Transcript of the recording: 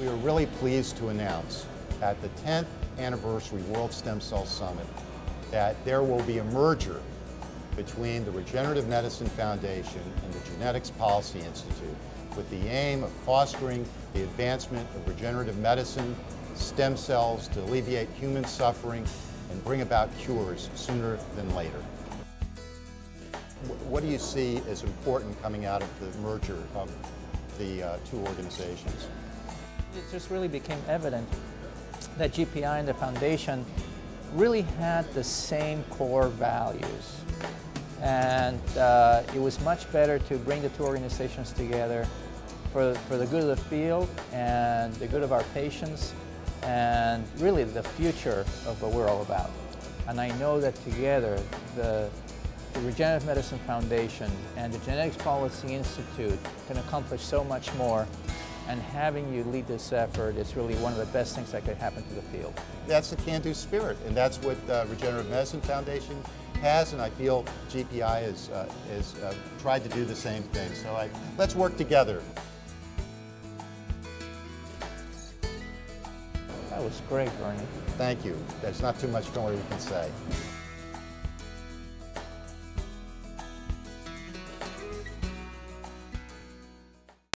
We are really pleased to announce at the 10th anniversary World Stem Cell Summit that there will be a merger between the Regenerative Medicine Foundation and the Genetics Policy Institute with the aim of fostering the advancement of regenerative medicine, stem cells to alleviate human suffering and bring about cures sooner than later. What do you see as important coming out of the merger of the uh, two organizations? It just really became evident that GPI and the foundation really had the same core values. And uh, it was much better to bring the two organizations together for, for the good of the field and the good of our patients and really the future of what we're all about. And I know that together the, the Regenerative Medicine Foundation and the Genetics Policy Institute can accomplish so much more and having you lead this effort is really one of the best things that could happen to the field. That's the can-do spirit, and that's what uh, Regenerative Medicine Foundation has, and I feel GPI has, uh, has uh, tried to do the same thing. So I, let's work together. That was great, Bernie. Thank you. There's not too much more we can say.